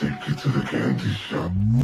take you to the candy shop.